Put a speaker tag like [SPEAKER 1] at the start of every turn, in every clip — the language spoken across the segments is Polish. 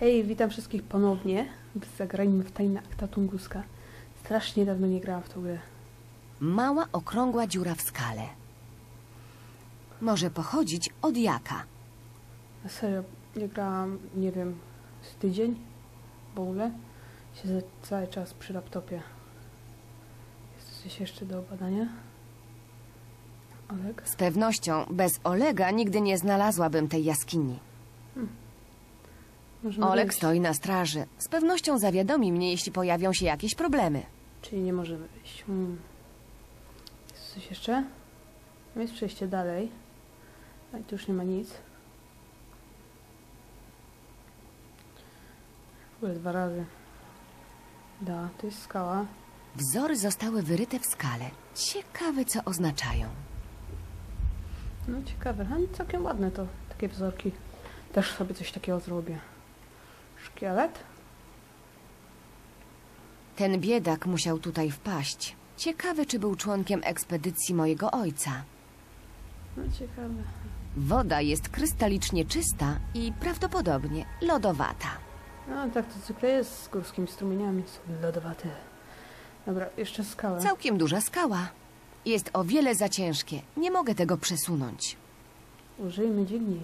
[SPEAKER 1] Hej, witam wszystkich ponownie. Zagrajmy w Tajne Akta Tunguska. Strasznie dawno nie grałam w tą grę.
[SPEAKER 2] Mała, okrągła dziura w skale. Może pochodzić od jaka.
[SPEAKER 1] Na serio, nie grałam, nie wiem, z tydzień w ogóle. Siedzę cały czas przy laptopie. Jest coś jeszcze do badania? Oleg?
[SPEAKER 2] Z pewnością bez Olega nigdy nie znalazłabym tej jaskini.
[SPEAKER 1] Możemy wejść.
[SPEAKER 2] stoi na straży. Z pewnością zawiadomi mnie, jeśli pojawią się jakieś problemy.
[SPEAKER 1] Czyli nie możemy wyjść. Hmm. Jest coś jeszcze? Tam jest przejście dalej. A i tu już nie ma nic. W ogóle dwa razy. Da, to jest skała.
[SPEAKER 2] Wzory zostały wyryte w skale. Ciekawe, co oznaczają.
[SPEAKER 1] No ciekawe, a całkiem ładne to, takie wzorki. Też sobie coś takiego zrobię. Szkielet?
[SPEAKER 2] Ten biedak musiał tutaj wpaść. Ciekawe, czy był członkiem ekspedycji mojego ojca.
[SPEAKER 1] No ciekawe.
[SPEAKER 2] Woda jest krystalicznie czysta i prawdopodobnie lodowata.
[SPEAKER 1] No tak to zwykle jest z górskimi strumieniami. Są lodowate. Dobra, jeszcze skałę.
[SPEAKER 2] Całkiem duża skała. Jest o wiele za ciężkie. Nie mogę tego przesunąć.
[SPEAKER 1] Użyjmy dźwigni.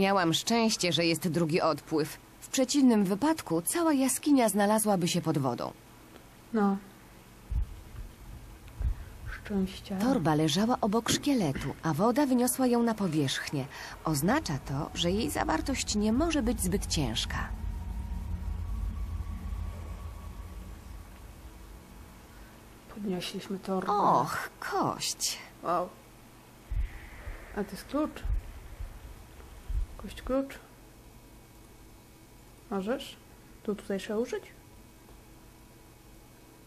[SPEAKER 2] Miałam szczęście, że jest drugi odpływ. W przeciwnym wypadku cała jaskinia znalazłaby się pod wodą.
[SPEAKER 1] No. Szczęścia.
[SPEAKER 2] Torba leżała obok szkieletu, a woda wyniosła ją na powierzchnię. Oznacza to, że jej zawartość nie może być zbyt ciężka.
[SPEAKER 1] Podnieśliśmy torbę.
[SPEAKER 2] Och, kość.
[SPEAKER 1] Wow. A to jest klucz? Kość klucz? Możesz? Tu tutaj trzeba użyć?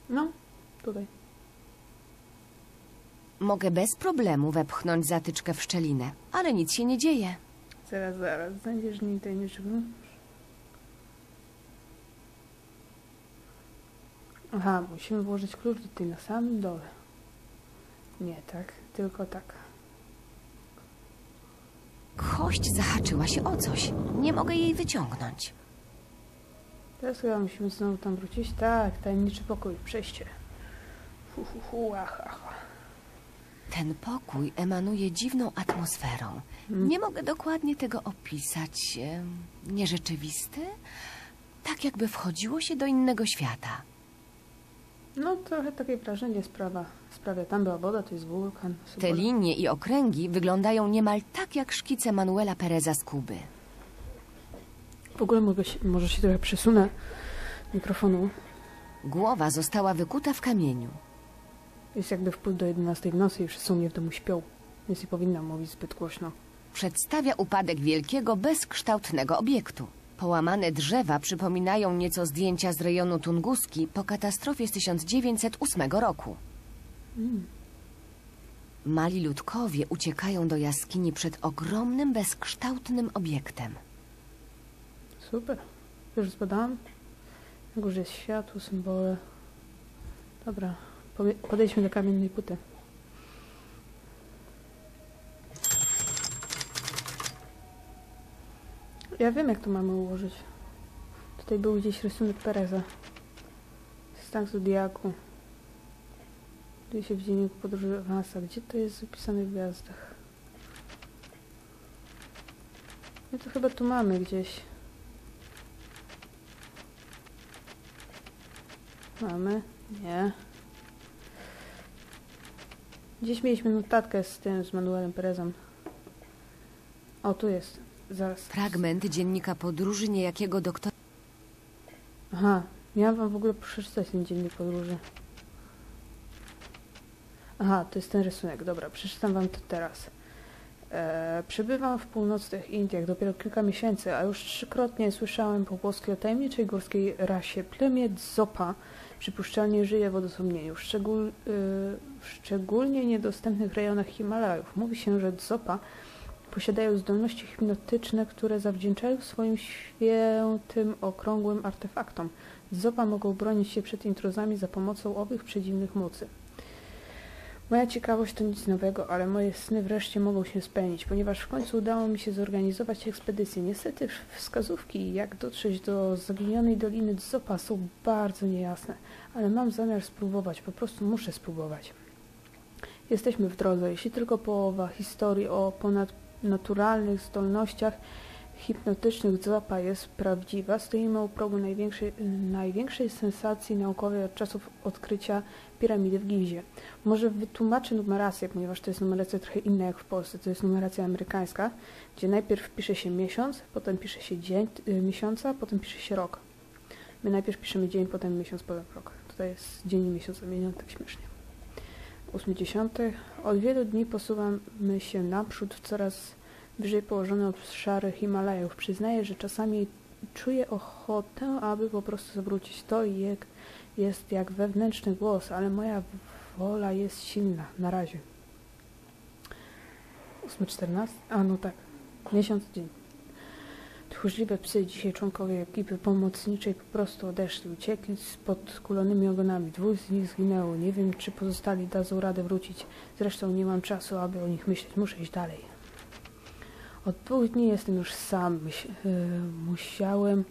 [SPEAKER 1] No, tutaj.
[SPEAKER 2] Mogę bez problemu wepchnąć zatyczkę w szczelinę, ale nic się nie dzieje.
[SPEAKER 1] Zaraz, zaraz. Znajdziesz niej tajemniczy klucz. Aha, musimy włożyć klucz tutaj na samym dole. Nie tak, tylko tak.
[SPEAKER 2] Kość zahaczyła się o coś. Nie mogę jej wyciągnąć.
[SPEAKER 1] Teraz chyba musimy znowu tam wrócić. Tak, tajemniczy pokój, przejście. Hu, hu, hu, aha, aha.
[SPEAKER 2] Ten pokój emanuje dziwną atmosferą. Nie mogę dokładnie tego opisać. Nierzeczywisty? Tak jakby wchodziło się do innego świata.
[SPEAKER 1] No, trochę takie wrażenie sprawa. Sprawia, tam była woda, to jest wulkan.
[SPEAKER 2] Te
[SPEAKER 1] Super.
[SPEAKER 2] linie i okręgi wyglądają niemal tak jak szkice Manuela Pereza z Kuby.
[SPEAKER 1] W ogóle mogę się, może się trochę przesunę mikrofonu.
[SPEAKER 2] Głowa została wykuta w kamieniu.
[SPEAKER 1] Jest jakby wpół do 11 w nocy i wszyscy u mnie w domu śpią. Więc nie powinnam mówić zbyt głośno.
[SPEAKER 2] Przedstawia upadek wielkiego, bezkształtnego obiektu. Połamane drzewa przypominają nieco zdjęcia z rejonu Tunguski po katastrofie z 1908 roku. Mali ludkowie uciekają do jaskini przed ogromnym, bezkształtnym obiektem.
[SPEAKER 1] Super. Już zbadałam. Na górze jest światło, symbole. Dobra, podejdźmy do kamiennej płyty. Ja wiem, jak to mamy ułożyć. Tutaj był gdzieś rysunek Pereza. Stan Zodiaku. Tu się w dzienniku podróży Awansa. Gdzie to jest zapisane w gwiazdach? No to chyba tu mamy gdzieś. Mamy? Nie. Gdzieś mieliśmy notatkę z tym, z Manuelem Perezem. O, tu jest. Zaraz.
[SPEAKER 2] Fragment dziennika podróży niejakiego doktora.
[SPEAKER 1] Aha, miałam wam w ogóle przeczytać ten dziennik podróży. Aha, to jest ten rysunek. Dobra, przeczytam wam to teraz. E, przebywam w północnych Indiach dopiero kilka miesięcy, a już trzykrotnie słyszałem pogłoski o tajemniczej górskiej rasie. Plemię Zopa przypuszczalnie żyje w odosobnieniu, szczegól, y, w szczególnie niedostępnych rejonach Himalajów. Mówi się, że Zopa posiadają zdolności hipnotyczne, które zawdzięczają swoim świętym, okrągłym artefaktom. Zopa mogą bronić się przed intruzami za pomocą owych przedziwnych mocy. Moja ciekawość to nic nowego, ale moje sny wreszcie mogą się spełnić, ponieważ w końcu udało mi się zorganizować ekspedycję. Niestety wskazówki, jak dotrzeć do zaginionej doliny Zopa są bardzo niejasne, ale mam zamiar spróbować, po prostu muszę spróbować. Jesteśmy w drodze. Jeśli tylko połowa historii o ponadnaturalnych zdolnościach hipnotycznych Zopa jest prawdziwa, stoimy u progu największej, największej sensacji naukowej od czasów odkrycia piramidy w Gizie. Może wytłumaczę numerację, ponieważ to jest numeracja trochę inna jak w Polsce. To jest numeracja amerykańska, gdzie najpierw pisze się miesiąc, potem pisze się dzień y, miesiąca, potem pisze się rok. My najpierw piszemy dzień, potem miesiąc, potem rok. Tutaj jest dzień i miesiąc zamieniony tak śmiesznie. 80. Od wielu dni posuwamy się naprzód w coraz wyżej położone obszary Himalajów. Przyznaję, że czasami czuję ochotę, aby po prostu zawrócić to i jak, jest jak wewnętrzny głos, ale moja wola jest silna na razie. 8.14? A no tak, miesiąc, dzień. Tchórzliwe psy, dzisiaj członkowie ekipy pomocniczej po prostu odeszli, uciekli z podkulonymi ogonami. Dwóch z nich zginęło. Nie wiem, czy pozostali dadzą radę wrócić. Zresztą nie mam czasu, aby o nich myśleć. Muszę iść dalej. Od dwóch dni jestem już sam. Yy, musiałem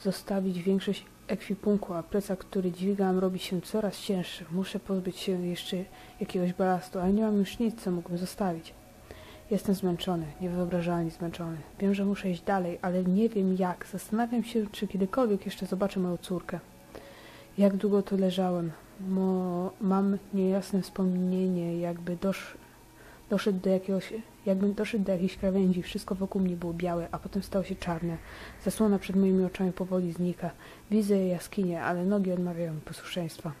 [SPEAKER 1] zostawić większość ekwipunku, a plecak, który dźwigam, robi się coraz cięższy. Muszę pozbyć się jeszcze jakiegoś balastu, ale nie mam już nic, co mógłbym zostawić. Jestem zmęczony, niewyobrażalnie zmęczony. Wiem, że muszę iść dalej, ale nie wiem jak. Zastanawiam się, czy kiedykolwiek jeszcze zobaczę moją córkę. Jak długo tu leżałem. Mo, mam niejasne wspomnienie, jakby dosz, doszedł do jakiegoś, jakbym doszedł do jakiejś krawędzi. Wszystko wokół mnie było białe, a potem stało się czarne. Zasłona przed moimi oczami powoli znika. Widzę jaskinię, ale nogi odmawiają posłuszeństwa.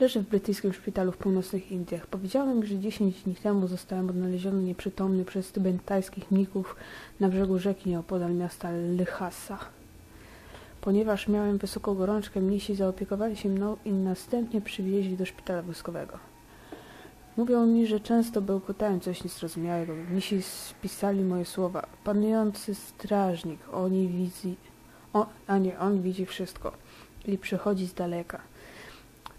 [SPEAKER 1] Leżę w brytyjskim szpitalu w północnych Indiach. Powiedziałem, że 10 dni temu zostałem odnaleziony nieprzytomny przez tybetańskich mnichów na brzegu rzeki nieopodal miasta Lhasa. Ponieważ miałem wysoką gorączkę, mnisi zaopiekowali się mną i następnie przywieźli do szpitala wojskowego. Mówią mi, że często bełkotają coś niezrozumiałego. Mnisi spisali moje słowa. Panujący strażnik, oni widzi... O, a nie, on widzi wszystko i przychodzi z daleka.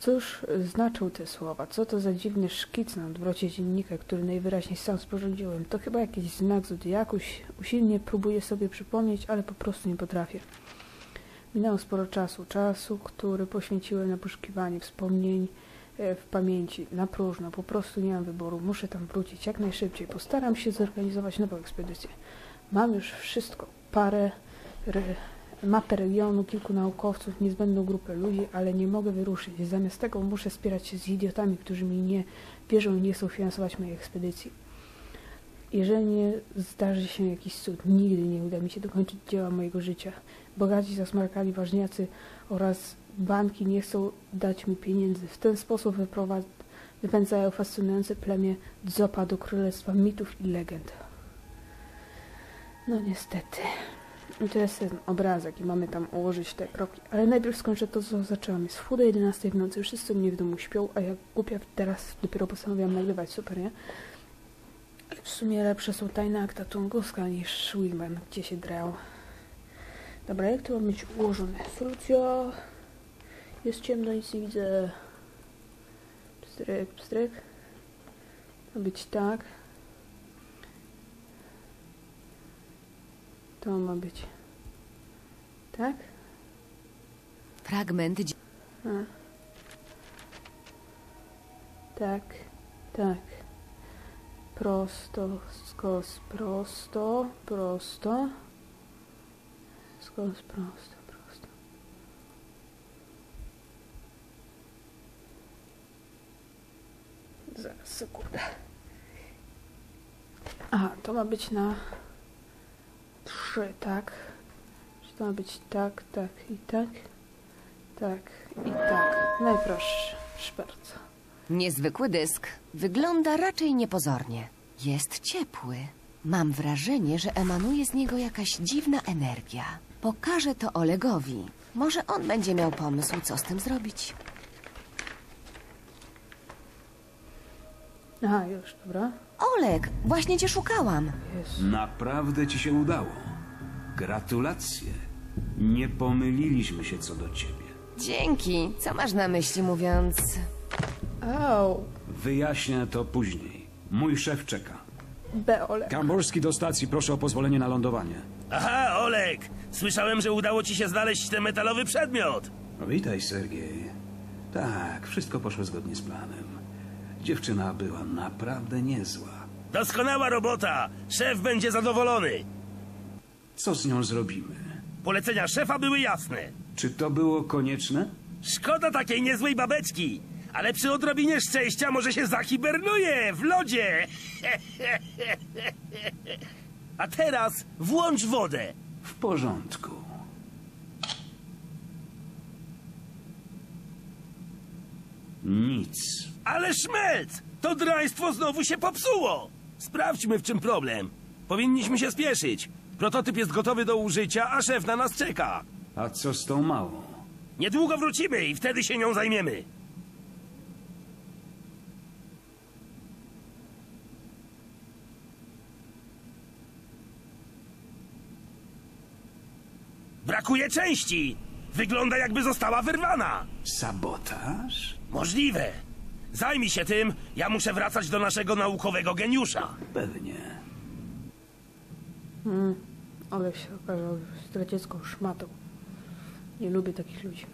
[SPEAKER 1] Cóż znaczą te słowa? Co to za dziwny szkic na odwrocie dziennika, który najwyraźniej sam sporządziłem? To chyba jakiś znak zodiaku. Usilnie próbuję sobie przypomnieć, ale po prostu nie potrafię. Minęło sporo czasu. Czasu, który poświęciłem na poszukiwanie wspomnień e, w pamięci. Na próżno. Po prostu nie mam wyboru. Muszę tam wrócić jak najszybciej. Postaram się zorganizować nową ekspedycję. Mam już wszystko. Parę mapę regionu, kilku naukowców, niezbędną grupę ludzi, ale nie mogę wyruszyć. Zamiast tego muszę spierać się z idiotami, którzy mi nie wierzą i nie chcą finansować mojej ekspedycji. Jeżeli nie zdarzy się jakiś cud, nigdy nie uda mi się dokończyć dzieła mojego życia. Bogaci zasmarkali ważniacy oraz banki nie chcą dać mi pieniędzy. W ten sposób wypędzają fascynujące plemię Dzopa do królestwa mitów i legend. No niestety. I to jest ten obrazek i mamy tam ułożyć te kroki. Ale najpierw skończę to, co zaczęłam. Jest wpół do 11 w nocy, wszyscy mnie w domu śpią, a ja głupia teraz dopiero postanowiłam nagrywać, super, nie? W sumie lepsze są tajne akta Tunguska niż Wingman, gdzie się drał. Dobra, jak to ma być ułożone? Solucja... Jest ciemno, nic nie widzę. Pstryk, pstryk. Ma być tak. To ma być. Tak?
[SPEAKER 2] Fragment
[SPEAKER 1] A. Tak, tak. Prosto, skos, prosto, prosto. Skos, prosto, prosto. Zaraz, sekundę. Aha, to ma być na trzy, tak? Czy to ma być tak, tak i tak? Tak i tak. Najproszę bardzo.
[SPEAKER 2] Niezwykły dysk. Wygląda raczej niepozornie. Jest ciepły. Mam wrażenie, że emanuje z niego jakaś dziwna energia. Pokażę to Olegowi. Może on będzie miał pomysł, co z tym zrobić.
[SPEAKER 1] Aha, już, dobra.
[SPEAKER 2] Oleg, właśnie cię szukałam.
[SPEAKER 3] Naprawdę ci się udało. Gratulacje. Nie pomyliliśmy się co do ciebie.
[SPEAKER 2] Dzięki. Co masz na myśli mówiąc...
[SPEAKER 1] Au,
[SPEAKER 3] Wyjaśnię to później. Mój szef czeka.
[SPEAKER 1] Beole.
[SPEAKER 3] Kamborski do stacji, proszę o pozwolenie na lądowanie.
[SPEAKER 4] Aha, Olek! Słyszałem, że udało ci się znaleźć ten metalowy przedmiot.
[SPEAKER 3] Witaj, Sergiej. Tak, wszystko poszło zgodnie z planem. Dziewczyna była naprawdę niezła.
[SPEAKER 4] Doskonała robota! Szef będzie zadowolony.
[SPEAKER 3] Co z nią zrobimy?
[SPEAKER 4] Polecenia szefa były jasne.
[SPEAKER 3] Czy to było konieczne?
[SPEAKER 4] Szkoda takiej niezłej babeczki, ale przy odrobinie szczęścia może się zahibernuje w lodzie. A teraz włącz wodę.
[SPEAKER 3] W porządku. Nic.
[SPEAKER 4] Ale szmelc! To draństwo znowu się popsuło! Sprawdźmy, w czym problem. Powinniśmy się spieszyć. Prototyp jest gotowy do użycia, a szef na nas czeka.
[SPEAKER 3] A co z tą małą?
[SPEAKER 4] Niedługo wrócimy i wtedy się nią zajmiemy. Brakuje części. Wygląda jakby została wyrwana.
[SPEAKER 3] Sabotaż?
[SPEAKER 4] Możliwe. Zajmij się tym, ja muszę wracać do naszego naukowego geniusza.
[SPEAKER 3] Pewnie.
[SPEAKER 1] Ale się okazał zdradziecką szmatą. Nie lubię takich ludzi.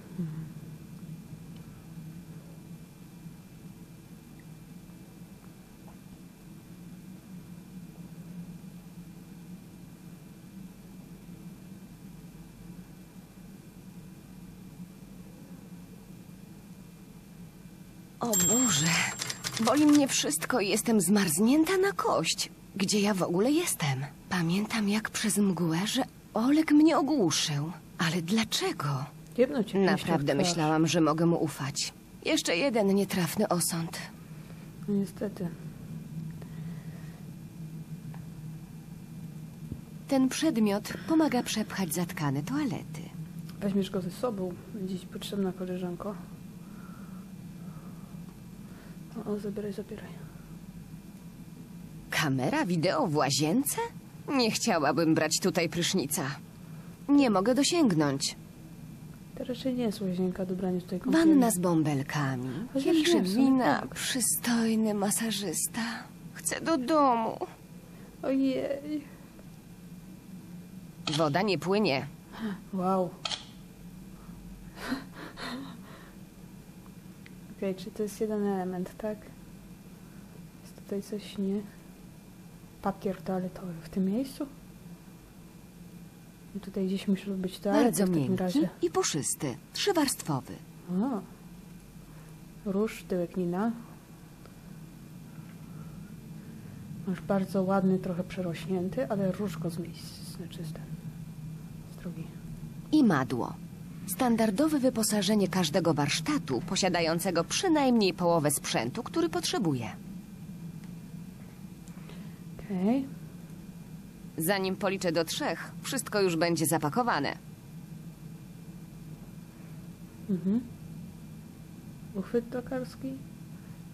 [SPEAKER 2] O Boże, boli mnie wszystko i jestem zmarznięta na kość. Gdzie ja w ogóle jestem? Pamiętam jak przez mgłę, że Olek mnie ogłuszył. Ale dlaczego?
[SPEAKER 1] Jedno cię
[SPEAKER 2] Naprawdę
[SPEAKER 1] myślałam.
[SPEAKER 2] myślałam, że mogę mu ufać. Jeszcze jeden nietrafny osąd.
[SPEAKER 1] No niestety.
[SPEAKER 2] Ten przedmiot pomaga przepchać zatkane toalety.
[SPEAKER 1] Weźmiesz go ze sobą. Będzie ci potrzebna koleżanko. O, zabieraj, zabieraj.
[SPEAKER 2] Kamera wideo w łazience? Nie chciałabym brać tutaj prysznica. Nie mogę dosięgnąć.
[SPEAKER 1] To raczej nie jest łazienka do brania tutaj kąpieli.
[SPEAKER 2] Wanna z bąbelkami,
[SPEAKER 1] Chociaż
[SPEAKER 2] kieliszek
[SPEAKER 1] nie, są
[SPEAKER 2] wina,
[SPEAKER 1] tak.
[SPEAKER 2] przystojny masażysta. Chcę do domu.
[SPEAKER 1] Ojej.
[SPEAKER 2] Woda nie płynie.
[SPEAKER 1] Wow. Okej, czy to jest jeden element, tak? Jest tutaj coś nie... Papier toaletowy w tym miejscu? I tutaj gdzieś musi być toaleta
[SPEAKER 2] Bardzo
[SPEAKER 1] w takim razie.
[SPEAKER 2] i puszysty, trzywarstwowy.
[SPEAKER 1] O. Róż, tyłek Nina. Masz bardzo ładny, trochę przerośnięty, ale róż go z miejsc, znaczy z ten, z.
[SPEAKER 2] I madło. Standardowe wyposażenie każdego warsztatu posiadającego przynajmniej połowę sprzętu, który potrzebuje.
[SPEAKER 1] Okej.
[SPEAKER 2] Zanim policzę do trzech, wszystko już będzie zapakowane.
[SPEAKER 1] Mhm. Uchwyt tokarski,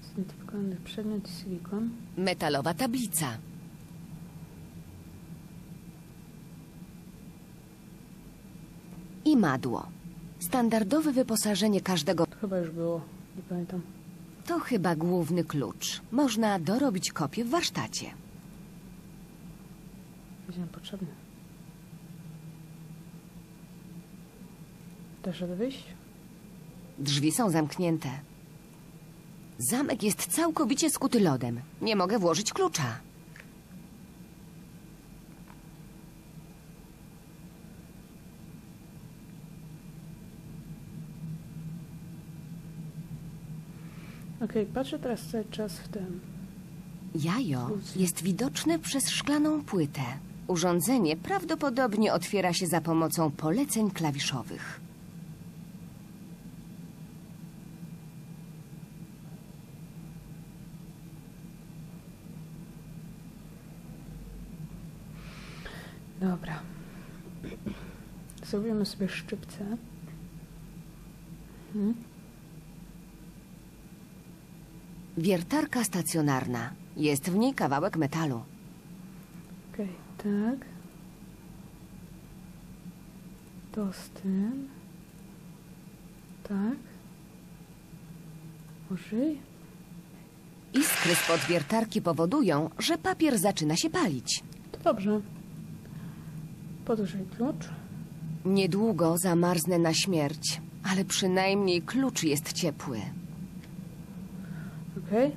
[SPEAKER 1] zidentyfikowany przedmiot i silikon.
[SPEAKER 2] Metalowa tablica. I madło. Standardowe wyposażenie każdego
[SPEAKER 1] chyba już było, nie pamiętam.
[SPEAKER 2] to chyba główny klucz. Można dorobić kopię w warsztacie.
[SPEAKER 1] Będzie nam potrzebny. Dasz radę wyjść?
[SPEAKER 2] Drzwi są zamknięte. Zamek jest całkowicie skuty lodem. Nie mogę włożyć klucza.
[SPEAKER 1] Okej, patrzę teraz cały czas w ten.
[SPEAKER 2] Jajo jest widoczne przez szklaną płytę. Urządzenie prawdopodobnie otwiera się za pomocą poleceń klawiszowych.
[SPEAKER 1] Dobra. Zrobimy sobie szczypce. Mhm.
[SPEAKER 2] Wiertarka stacjonarna. Jest w niej kawałek metalu.
[SPEAKER 1] Okej, tak. To z tym. Tak. Użyj.
[SPEAKER 2] Iskry spod wiertarki powodują, że papier zaczyna się palić.
[SPEAKER 1] To dobrze. Podróżuj klucz.
[SPEAKER 2] Niedługo zamarznę na śmierć, ale przynajmniej klucz jest ciepły.
[SPEAKER 1] Okej.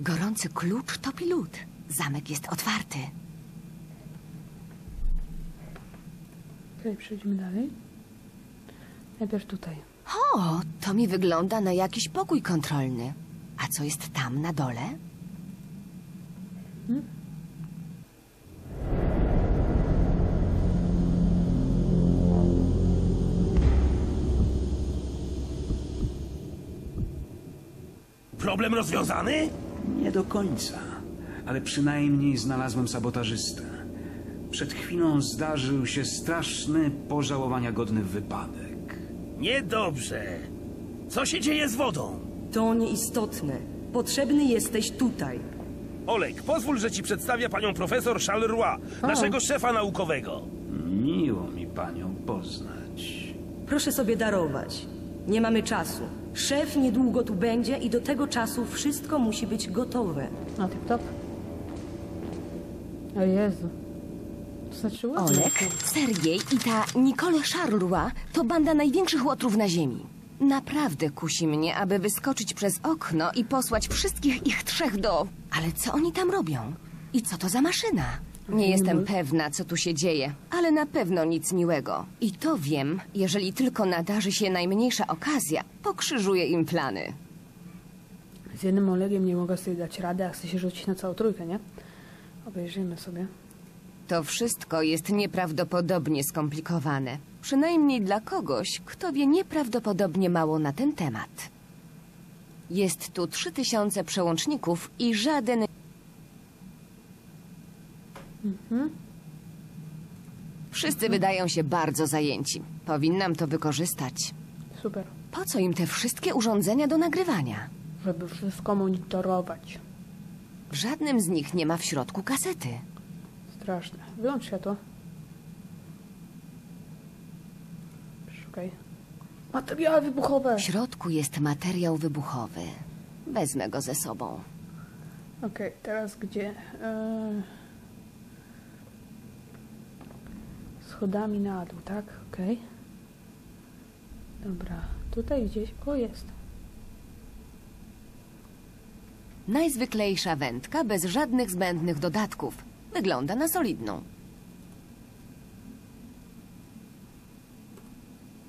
[SPEAKER 2] Gorący klucz topi lód. Zamek jest otwarty.
[SPEAKER 1] Okej, przejdźmy dalej. Najpierw tutaj.
[SPEAKER 2] O, to mi wygląda na jakiś pokój kontrolny. A co jest tam na dole?
[SPEAKER 4] Problem rozwiązany?
[SPEAKER 3] Nie do końca, ale przynajmniej znalazłem sabotażystę. Przed chwilą zdarzył się straszny, pożałowania godny wypadek.
[SPEAKER 4] Niedobrze. Co się dzieje z wodą?
[SPEAKER 5] To nieistotne. Potrzebny jesteś tutaj.
[SPEAKER 4] Olek, pozwól, że ci przedstawię panią profesor Charleroi, naszego szefa naukowego.
[SPEAKER 3] Miło mi panią poznać.
[SPEAKER 5] Proszę sobie darować. Nie mamy czasu. Szef niedługo tu będzie i do tego czasu wszystko musi być gotowe.
[SPEAKER 1] A, tip top. O Jezu. To znaczy ładnie.
[SPEAKER 2] Olek, Sergiej i ta Nicole Charleroi to banda największych łotrów na ziemi. Naprawdę kusi mnie, aby wyskoczyć przez okno i posłać wszystkich ich trzech do... Ale co oni tam robią? I co to za maszyna? Nie jestem pewna, co tu się dzieje, ale na pewno nic miłego. I to wiem, jeżeli tylko nadarzy się najmniejsza okazja, pokrzyżuję im plany.
[SPEAKER 1] Z jednym Olegiem nie mogę sobie dać rady, a chcę się rzucić na całą trójkę, nie? Obejrzyjmy sobie.
[SPEAKER 2] To wszystko jest nieprawdopodobnie skomplikowane. Przynajmniej dla kogoś, kto wie nieprawdopodobnie mało na ten temat. Jest tu trzy tysiące przełączników i żaden... Wszyscy wydają się bardzo zajęci. Powinnam to wykorzystać.
[SPEAKER 1] Super.
[SPEAKER 2] Po co im te wszystkie urządzenia do nagrywania?
[SPEAKER 1] Żeby wszystko monitorować.
[SPEAKER 2] W żadnym z nich nie ma w środku kasety.
[SPEAKER 1] Straszne. Wyłącz światło. Szukaj. Materiały wybuchowe.
[SPEAKER 2] W środku jest materiał wybuchowy. Wezmę go ze sobą.
[SPEAKER 1] Okej, teraz gdzie? Eee... Schodami na dół, tak? Okej. Dobra, tutaj gdzieś... O, jest.
[SPEAKER 2] Najzwyklejsza wędka bez żadnych zbędnych dodatków. Wygląda na solidną.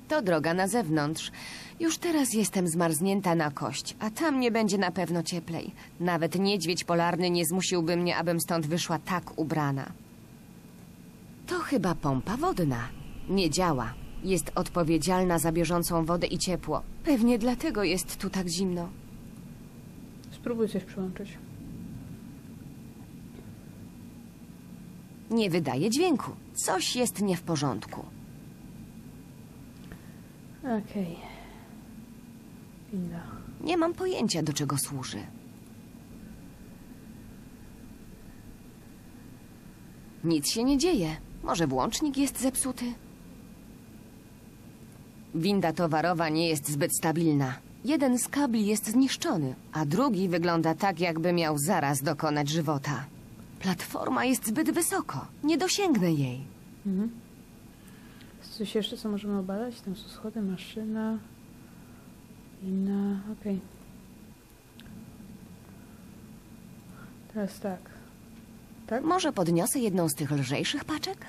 [SPEAKER 2] To droga na zewnątrz. Już teraz jestem zmarznięta na kość, a tam nie będzie na pewno cieplej. Nawet niedźwiedź polarny nie zmusiłby mnie, abym stąd wyszła tak ubrana. To chyba pompa wodna. Nie działa. Jest odpowiedzialna za bieżącą wodę i ciepło. Pewnie dlatego jest tu tak zimno.
[SPEAKER 1] Spróbuj coś przyłączyć.
[SPEAKER 2] Nie wydaje dźwięku. Coś jest nie w porządku.
[SPEAKER 1] Okej. Winda.
[SPEAKER 2] Nie mam pojęcia, do czego służy. Nic się nie dzieje. Może włącznik jest zepsuty? Winda towarowa nie jest zbyt stabilna. Jeden z kabli jest zniszczony, a drugi wygląda tak, jakby miał zaraz dokonać żywota. Platforma jest zbyt wysoko. Nie dosięgnę jej.
[SPEAKER 1] Jest coś jeszcze, co możemy obadać? Tam są schody, maszyna. Inna. Okej. Teraz tak. Tak?
[SPEAKER 2] Może podniosę jedną z tych lżejszych paczek?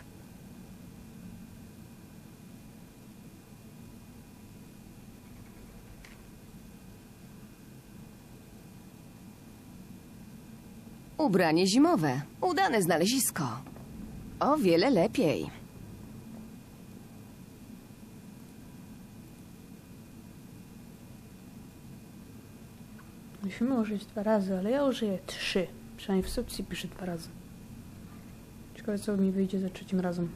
[SPEAKER 2] Ubranie zimowe. Udane znalezisko. O wiele lepiej.
[SPEAKER 1] Musimy użyć dwa razy, ale ja użyję trzy. Przynajmniej w subcji piszę dwa razy. Ciekawe, co mi wyjdzie za trzecim razem.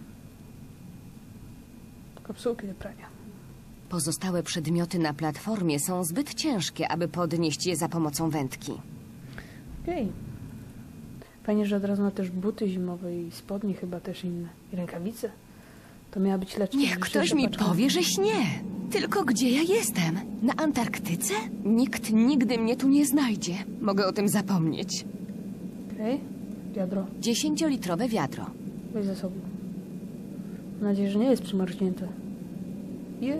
[SPEAKER 1] Kapsułki do prania.
[SPEAKER 2] Pozostałe przedmioty na platformie są zbyt ciężkie, aby podnieść je za pomocą wędki.
[SPEAKER 1] Okej. Fajnie, że od razu ma też buty zimowe i spodnie chyba też inne. I rękawice. To miała być leczka.
[SPEAKER 2] Niech ktoś mi powie, żeś nie. Tylko gdzie ja jestem? Na Antarktyce? Nikt nigdy mnie tu nie znajdzie. Mogę o tym zapomnieć.
[SPEAKER 1] Okej. Wiadro.
[SPEAKER 2] Dziesięciolitrowe wiadro.
[SPEAKER 1] Weź za sobą. Mam nadzieję, że nie jest przymarznięte. Jej.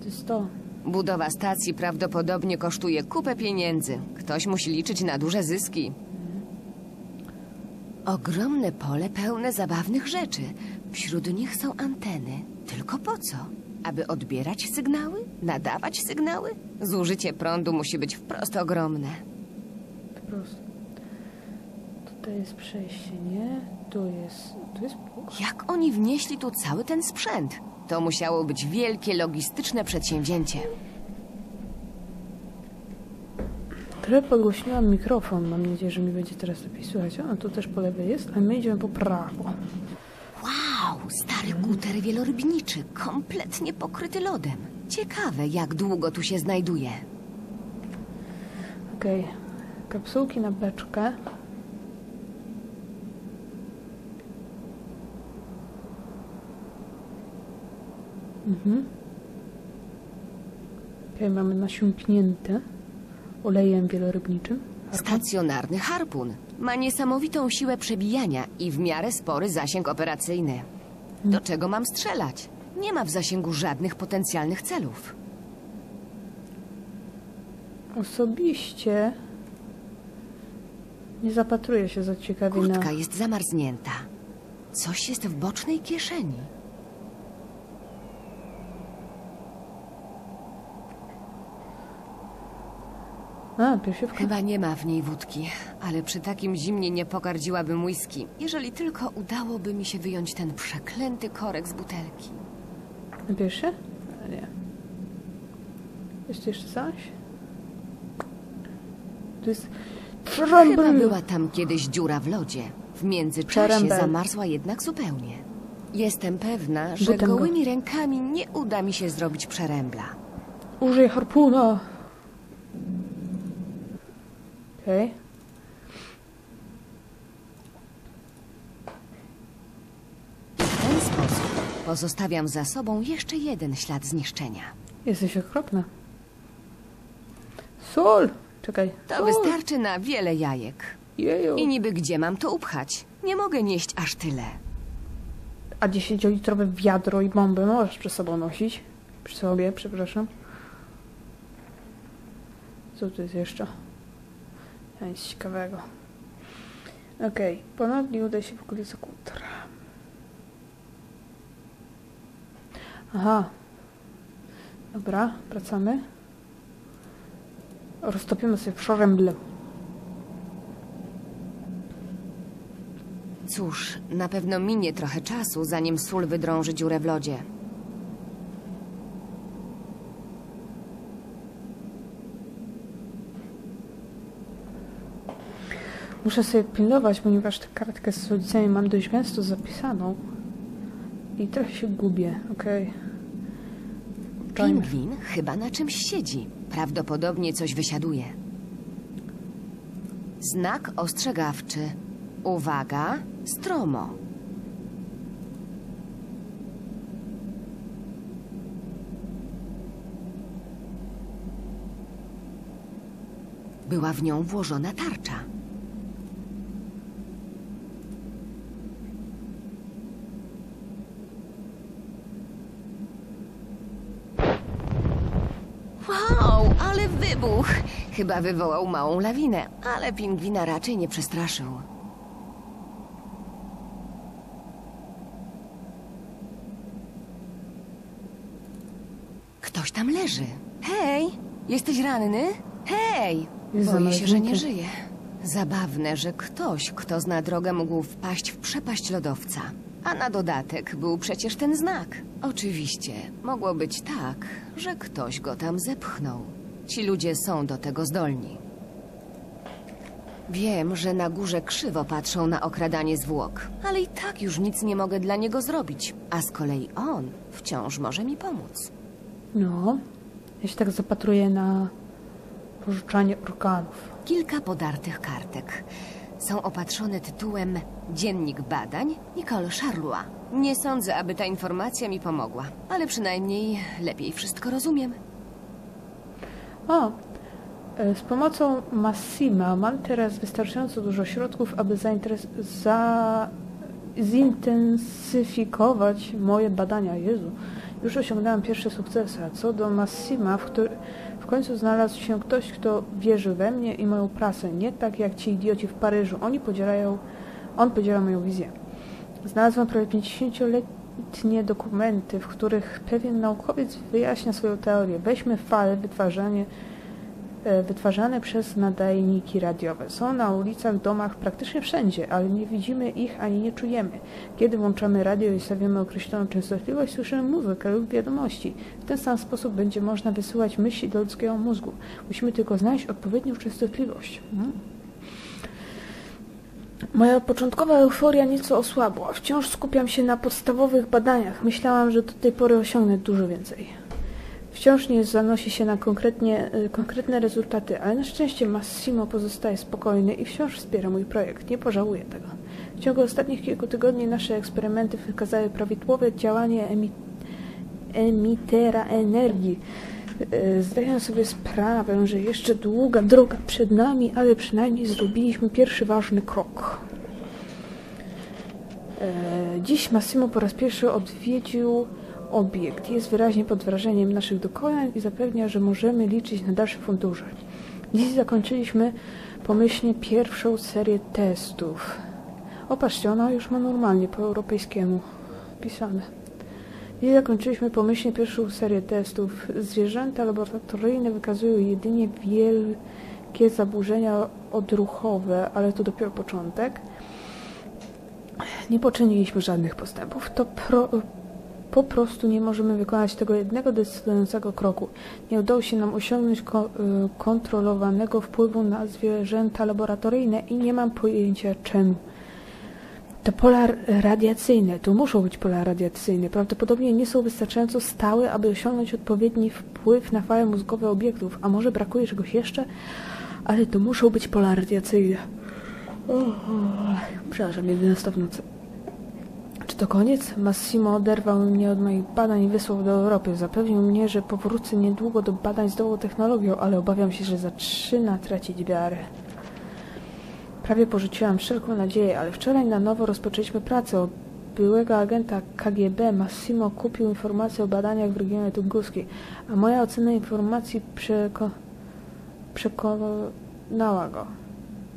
[SPEAKER 1] To jest to.
[SPEAKER 2] Budowa stacji prawdopodobnie kosztuje kupę pieniędzy. Ktoś musi liczyć na duże zyski. Ogromne pole pełne zabawnych rzeczy. Wśród nich są anteny. Tylko po co? Aby odbierać sygnały? Nadawać sygnały? Zużycie prądu musi być wprost ogromne.
[SPEAKER 1] Po Tutaj jest przejście, nie? Tu jest... Tu jest...
[SPEAKER 2] Jak oni wnieśli tu cały ten sprzęt? To musiało być wielkie logistyczne przedsięwzięcie.
[SPEAKER 1] Trochę podgłośniłam mikrofon. Mam nadzieję, że mi będzie teraz lepiej słychać. O, tu też po lewej jest, a my idziemy po prawo.
[SPEAKER 2] Wow, stary kuter wielorybniczy, kompletnie pokryty lodem. Ciekawe, jak długo tu się znajduje.
[SPEAKER 1] Okej. Kapsułki na beczkę. Mhm. Okej, mamy nasiąknięte olejem wielorybniczym.
[SPEAKER 2] Stacjonarny harpun ma niesamowitą siłę przebijania i w miarę spory zasięg operacyjny. Do czego mam strzelać? Nie ma w zasięgu żadnych potencjalnych celów.
[SPEAKER 1] Osobiście nie zapatruję się za ciekawie na...
[SPEAKER 2] Kurtka jest zamarznięta. Coś jest w bocznej kieszeni.
[SPEAKER 1] A.
[SPEAKER 2] Chyba nie ma w niej wódki, ale przy takim zimnie nie pogardziłabym whisky, jeżeli tylko udałoby mi się wyjąć ten przeklęty korek z butelki.
[SPEAKER 1] Na pierwszy? A nie. Jest jeszcze coś? Tu jest...
[SPEAKER 2] Chyba była tam kiedyś dziura w lodzie. W międzyczasie
[SPEAKER 1] Przerębel.
[SPEAKER 2] zamarzła jednak zupełnie. Jestem pewna, że
[SPEAKER 1] Butem go.
[SPEAKER 2] gołymi rękami nie uda mi się zrobić przerębla.
[SPEAKER 1] Użyj harpuna! Okej.
[SPEAKER 2] W ten sposób pozostawiam za sobą jeszcze jeden ślad zniszczenia.
[SPEAKER 1] Jesteś okropna. Sól! Czekaj.
[SPEAKER 2] To
[SPEAKER 1] Sól!
[SPEAKER 2] wystarczy na wiele jajek.
[SPEAKER 1] Jeju.
[SPEAKER 2] I niby gdzie mam to upchać? Nie mogę nieść aż tyle.
[SPEAKER 1] A 10-litrowe wiadro i bombę możesz przy sobą nosić. Przy sobie, przepraszam. Co tu jest jeszcze? Nic ciekawego. Okej, ponownie udaj się w okolice kutra. Aha. Dobra, wracamy. Roztopimy sobie w szoremble.
[SPEAKER 2] Cóż, na pewno minie trochę czasu, zanim sól wydrąży dziurę w lodzie.
[SPEAKER 1] Muszę sobie pilnować, ponieważ tę kartkę z rodzicami mam dość gęsto zapisaną. I trochę się gubię, okej. Czajmy.
[SPEAKER 2] Pingwin chyba na czymś siedzi. Prawdopodobnie coś wysiaduje. Znak ostrzegawczy. Uwaga, stromo. Była w nią włożona tarcza. Wow, ale wybuch! Chyba wywołał małą lawinę, ale pingwina raczej nie przestraszył. Ktoś tam leży. Hej, jesteś ranny? Hej! Boję się, że nie żyje. Zabawne, że ktoś, kto zna drogę, mógł wpaść w przepaść lodowca. A na dodatek był przecież ten znak. Oczywiście, mogło być tak, że ktoś go tam zepchnął. Ci ludzie są do tego zdolni. Wiem, że na górze krzywo patrzą na okradanie zwłok, ale i tak już nic nie mogę dla niego zrobić. A z kolei on wciąż może mi pomóc.
[SPEAKER 1] No, ja się tak zapatruję na pożyczanie organów.
[SPEAKER 2] Kilka podartych kartek. są opatrzone tytułem Dziennik Badań Nicole Charlois. Nie sądzę, aby ta informacja mi pomogła, ale przynajmniej lepiej wszystko rozumiem.
[SPEAKER 1] O, e, z pomocą Massima mam teraz wystarczająco dużo środków, aby za... zintensyfikować moje badania. Jezu, już osiągnąłem pierwsze sukcesy, a co do Massima, w, w końcu znalazł się ktoś, kto wierzy we mnie i moją prasę, nie tak jak ci idioci w Paryżu. Oni podzielają, on podziela moją wizję. Znalazłem prawie 50-letnie dokumenty, w których pewien naukowiec wyjaśnia swoją teorię. Weźmy fale wytwarzanie, e, wytwarzane przez nadajniki radiowe. Są na ulicach, domach, praktycznie wszędzie, ale nie widzimy ich ani nie czujemy. Kiedy włączamy radio i stawiamy określoną częstotliwość, słyszymy muzykę lub wiadomości. W ten sam sposób będzie można wysyłać myśli do ludzkiego mózgu. Musimy tylko znaleźć odpowiednią częstotliwość. Mm. Moja początkowa euforia nieco osłabła. Wciąż skupiam się na podstawowych badaniach. Myślałam, że do tej pory osiągnę dużo więcej. Wciąż nie zanosi się na konkretnie, y, konkretne rezultaty, ale na szczęście Massimo pozostaje spokojny i wciąż wspiera mój projekt. Nie pożałuję tego. W ciągu ostatnich kilku tygodni nasze eksperymenty wykazały prawidłowe działanie emi emitera energii. Y, Zdaję sobie sprawę, że jeszcze długa droga przed nami, ale przynajmniej zrobiliśmy pierwszy ważny krok. E, Dziś Massimo po raz pierwszy odwiedził obiekt. Jest wyraźnie pod wrażeniem naszych dokonań i zapewnia, że możemy liczyć na dalsze fundusze. Dziś zakończyliśmy pomyślnie pierwszą serię testów. Opatrzcie, ona już ma normalnie po europejskiemu pisane. Dziś zakończyliśmy pomyślnie pierwszą serię testów. Zwierzęta laboratoryjne wykazują jedynie wielkie zaburzenia odruchowe, ale to dopiero początek. Nie poczyniliśmy żadnych postępów. To pro, po prostu nie możemy wykonać tego jednego decydującego kroku. Nie udało się nam osiągnąć y, kontrolowanego wpływu na zwierzęta laboratoryjne i nie mam pojęcia czemu. Te pola radiacyjne, tu muszą być pola radiacyjne, prawdopodobnie nie są wystarczająco stałe, aby osiągnąć odpowiedni wpływ na fale mózgowe obiektów, a może brakuje czegoś jeszcze, ale to muszą być pola radiacyjne. Przepraszam, 11 w nocy. Czy to koniec? Massimo oderwał mnie od moich badań i wysłał do Europy. Zapewnił mnie, że powrócę niedługo do badań z nową technologią, ale obawiam się, że zaczyna tracić wiarę. Prawie porzuciłam wszelką nadzieję, ale wczoraj na nowo rozpoczęliśmy pracę. Byłego agenta KGB Massimo kupił informacje o badaniach w regionie tunguskim, a moja ocena informacji przeko... przekonała go.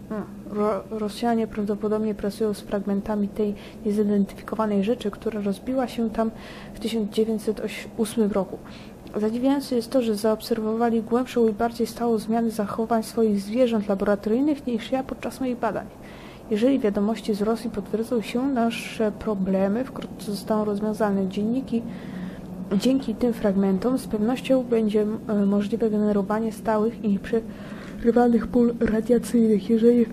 [SPEAKER 1] Hmm. Ro Rosjanie prawdopodobnie pracują z fragmentami tej niezidentyfikowanej rzeczy, która rozbiła się tam w 1908 roku. Zadziwiające jest to, że zaobserwowali głębszą i bardziej stałą zmianę zachowań swoich zwierząt laboratoryjnych niż ja podczas moich badań. Jeżeli wiadomości z Rosji potwierdzą się, nasze problemy wkrótce zostaną rozwiązane. Dzienniki Dzięki tym fragmentom z pewnością będzie e, możliwe generowanie stałych i nieprzerywanych pól radiacyjnych. Jeżeli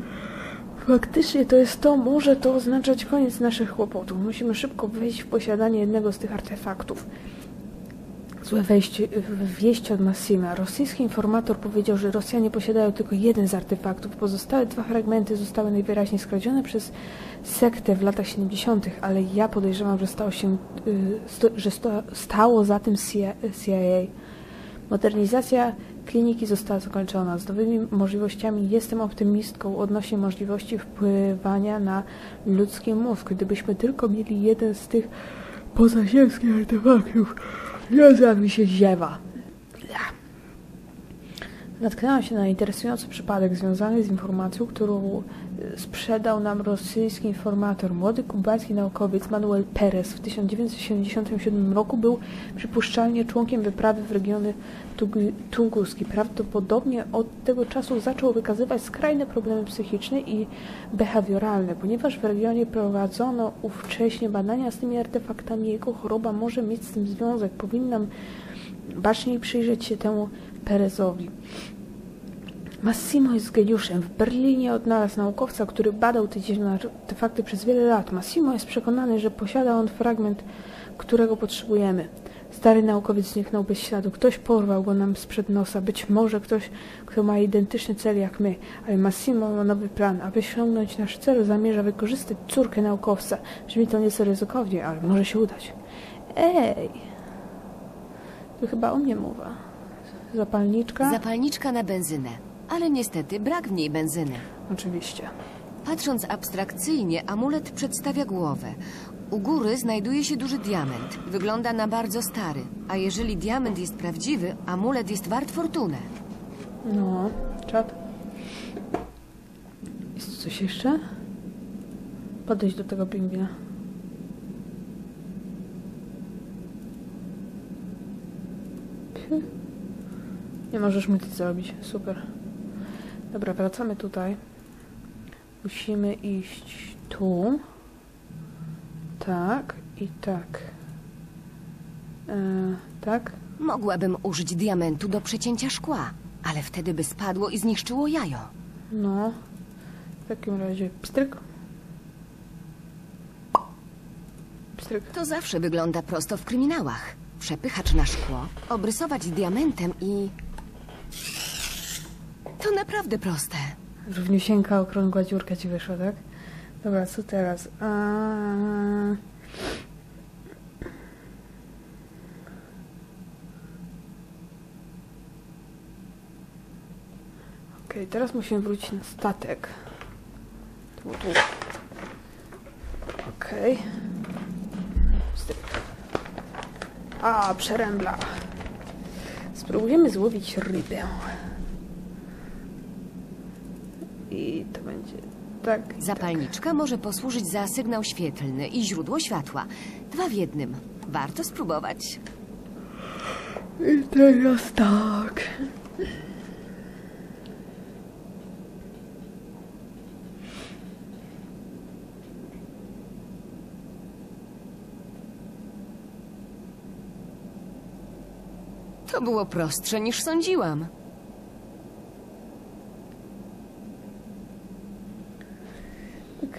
[SPEAKER 1] faktycznie to jest to, może to oznaczać koniec naszych kłopotów. Musimy szybko wejść w posiadanie jednego z tych artefaktów. Złe wejście, wieść od Massima. Rosyjski informator powiedział, że Rosjanie posiadają tylko jeden z artefaktów. Pozostałe dwa fragmenty zostały najwyraźniej skradzione przez sektę w latach 70., ale ja podejrzewam, że stało się, y, że stało za tym CIA. Modernizacja kliniki została zakończona. Z nowymi możliwościami jestem optymistką odnośnie możliwości wpływania na ludzki mózg. Gdybyśmy tylko mieli jeden z tych pozaziemskich artefaktów. Jezu, mi się ziewa. Natknęłam się na interesujący przypadek związany z informacją, którą sprzedał nam rosyjski informator. Młody kubański naukowiec Manuel Perez w 1977 roku był przypuszczalnie członkiem wyprawy w regiony tunguski. Prawdopodobnie od tego czasu zaczął wykazywać skrajne problemy psychiczne i behawioralne, ponieważ w regionie prowadzono ówcześnie badania z tymi artefaktami. Jego choroba może mieć z tym związek. Powinnam baczniej przyjrzeć się temu Perezowi. Massimo jest geniuszem. W Berlinie odnalazł naukowca, który badał te dziwne artefakty przez wiele lat. Massimo jest przekonany, że posiada on fragment, którego potrzebujemy. Stary naukowiec zniknął bez śladu. Ktoś porwał go nam sprzed nosa. Być może ktoś, kto ma identyczny cel jak my. Ale Massimo ma nowy plan. Aby osiągnąć nasz cel, zamierza wykorzystać córkę naukowca. Brzmi to nieco ryzykownie, ale może się udać. Ej! Tu chyba o mnie mowa. Zapalniczka?
[SPEAKER 2] Zapalniczka na benzynę. Ale niestety brak w niej benzyny.
[SPEAKER 1] Oczywiście.
[SPEAKER 2] Patrząc abstrakcyjnie, amulet przedstawia głowę. U góry znajduje się duży diament. Wygląda na bardzo stary. A jeżeli diament jest prawdziwy, amulet jest wart fortunę.
[SPEAKER 1] No, czat. Jest coś jeszcze? Podejść do tego pingwina. Phy. Nie możesz mu nic zrobić. Super. Dobra, wracamy tutaj. Musimy iść tu. Tak i tak. E, tak?
[SPEAKER 2] Mogłabym użyć diamentu do przecięcia szkła, ale wtedy by spadło i zniszczyło jajo.
[SPEAKER 1] No. W takim razie pstryk. Pstryk.
[SPEAKER 2] To zawsze wygląda prosto w kryminałach. Przepychacz na szkło, obrysować diamentem i... Naprawdę proste.
[SPEAKER 1] Równiusieńka, okrągła dziurka ci wyszła, tak? Dobra, co teraz? A... Okej, teraz musimy wrócić na statek. Tu, tu. Okej. Stryk. A, przerębla. Spróbujemy złowić rybę. I to będzie tak. i
[SPEAKER 2] Zapalniczka może posłużyć za sygnał świetlny i źródło światła. Dwa w jednym. Warto spróbować.
[SPEAKER 1] Tak. I teraz tak.
[SPEAKER 2] To było prostsze niż sądziłam.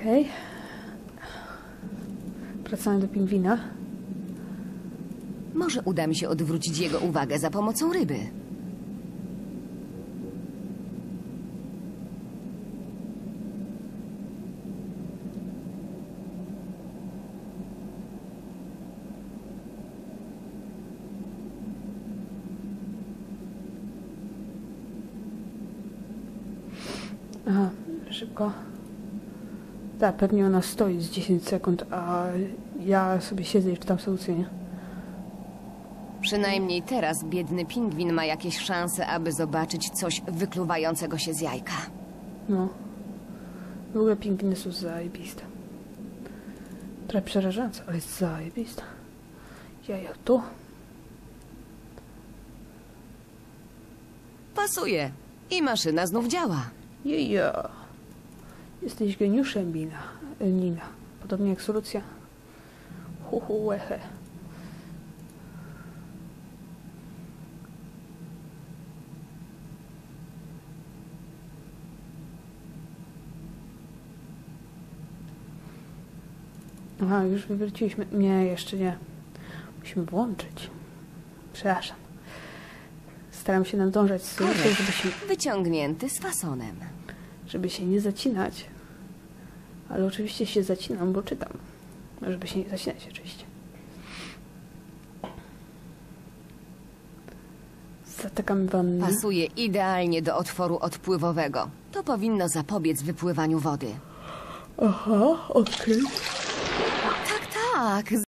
[SPEAKER 1] Okej. Wracamy do pingwina.
[SPEAKER 2] Może uda mi się odwrócić jego uwagę za pomocą ryby.
[SPEAKER 1] Aha, szybko. Tak, pewnie ona stoi z 10 sekund, a ja sobie siedzę i czytam solucję, nie?
[SPEAKER 2] Przynajmniej teraz biedny pingwin ma jakieś szanse, aby zobaczyć coś wykluwającego się z jajka.
[SPEAKER 1] No. W ogóle pingwiny są zajebiste. Trochę przerażające, ale jest zajebiste. Ja jak tu?
[SPEAKER 2] Pasuje. I maszyna znów działa.
[SPEAKER 1] Jeja. Jesteś geniuszem, Bina. Nina. Podobnie jak solucja. Hu, hu, łehe. Aha, już wywróciliśmy. Nie, jeszcze nie. Musimy włączyć. Przepraszam. Staram się nadążać z żeby się
[SPEAKER 2] Wyciągnięty z fasonem.
[SPEAKER 1] żeby się nie zacinać. Ale oczywiście się zacinam, bo czytam. Żeby się nie zacinać oczywiście. Zatykam wannę.
[SPEAKER 2] Pasuje idealnie do otworu odpływowego. To powinno zapobiec wypływaniu wody.
[SPEAKER 1] Aha, okej.
[SPEAKER 2] Tak, tak.